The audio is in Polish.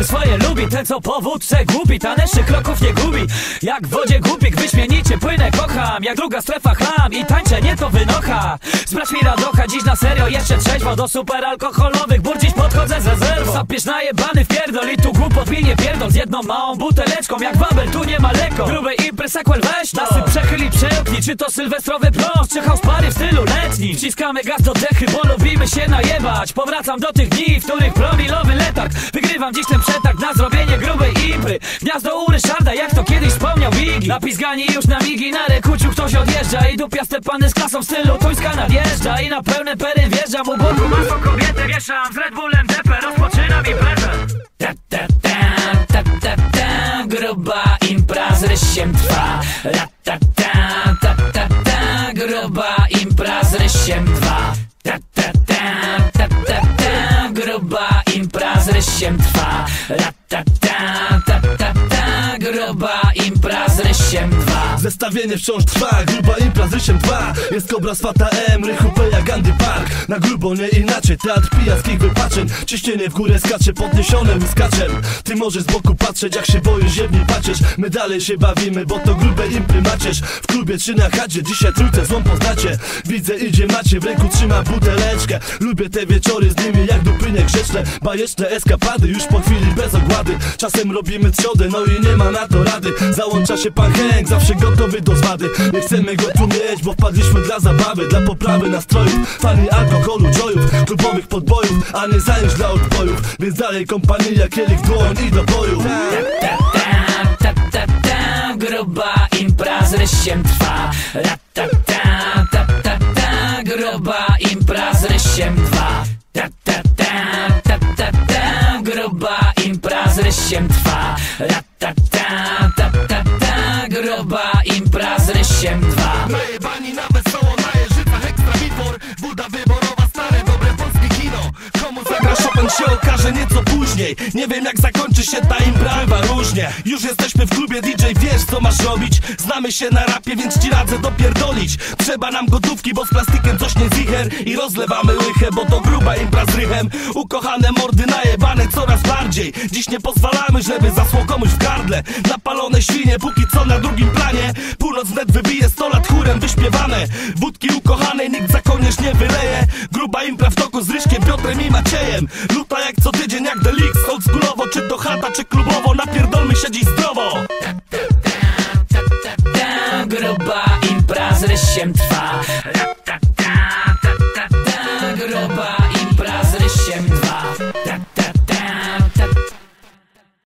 impry swoje lubi Ten co po wódce gubi Tanecznych kroków nie gubi. Jak w wodzie głupik wyśmienicie płynę kocham. Jak druga strefa chlam I tańczę nie to wynocha. Sprawdź mi radocha dziś na serio Jeszcze trzeźwo. Do super alkoholowych Bur dziś podchodzę z rezerwą Zapiesz najebany w pierdol I tu głupot mi nie pierdol. Z jedną małą buteleczką Jak wabel tu nie ma leko Grubej impry sequel weź to. Nasy przechyl przełknij Czy to sylwestrowy pląż Czy house party w stylu letnim? Wciskamy gaz do dechy Bo lubimy się najebać. Powracam do tych dni W których promilowy letarg. Wygrywam dziś ten przetarg Na zrobienie grubej impry. Gniazdo u Ryszarda Jak to kiedyś wspomniał Biggie Napizgani już na migi Na rekuciu ktoś odjeżdża. I dupiaste pany z klasą w stylu Tuńska nadjeżdża. I na pełne pery wjeżdżam. U boku masło kobietę wieszam. Z Red Bullem depę Rozpoczynam imprezę rysiem trwa ta, ta, ta Gruba impra z rysiem trwa Ta, ta, ta, ta, ta, ta Gruba impra z rysiem trwa Ratata, ta, ta, ta Gruba impra z rysiem trwa Zestawienie wciąż trwa, gruba impra z rysiem 2 Jest kobra z Fata M, Rychu Peja, Gandhi Park. Na grubo nie inaczej, teatr pijackich wypaczeń. Ciśnienie w górę skacze, podniesione łyskaczem Ty możesz z boku patrzeć, jak się boisz, ziewnie patrzysz. My dalej się bawimy, bo to grube impry macierz W klubie czy na chacie, dzisiaj trójce złą poznacie. Widzę idzie macie, w ręku trzyma buteleczkę. Lubię te wieczory z nimi jak dupynie grzeczne Bajeczne eskapady, już po chwili bez ogłady. Czasem robimy trzodę, no i nie ma na to rady Załącza się pan Henk, zawsze gotowy do zwady. Nie chcemy go tu mieć, bo wpadliśmy dla zabawy Dla poprawy nastrojów, fani alkoholu, joyów Klubowych podbojów, a nie zajęć dla odbojów. Więc dalej kompania, kielich dłoń i do boju. Ta, ta, ta, ta, ta Gruba impra z rysiem trwa. Ratata, ta, ta, ta Gruba impra z rysiem dwa. Ta, ta, ta, ta, ta, ta Gruba impra z rysiem trwa ta Gruba impra z rysiem dwa. Najebani na wesoło, na jeżycach ekstra bitwor Woda wyborowa, stare, dobre polskie kino. Komu zagra Chopin się okaże nieco później. Nie wiem jak zakończy się ta impra, bywa różnie. Już jesteśmy w klubie DJ, wiesz co masz robić. Znamy się na rapie, więc ci radzę dopierdolić. Trzeba nam gotówki, bo z plastikiem coś nie zicher. I rozlewamy łychę, bo to gruba impra z rychem. Ukochane mordy najebane coraz bardziej. Dziś nie pozwalamy, żeby zasło komuś w gardle. Napalone świnie, póki co na drugim planie. Północ wnet wybije 100 lat chórem wyśpiewane. Wódki ukochanej nikt za koniec nie wyleje. Gruba impra w toku z Ryszkiem, Piotrem i Maciejem. Luta jak co tydzień, jak delikt. Oldschoolowo, czy to chata, czy klubowo. Napierdolmy się dziś zdrowo. Gruba impra z Ryszkiem trwa. Gruba impra z Ryszkiem trwa.